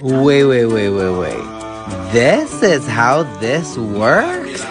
Wait, wait, wait, wait, wait. This is how this works?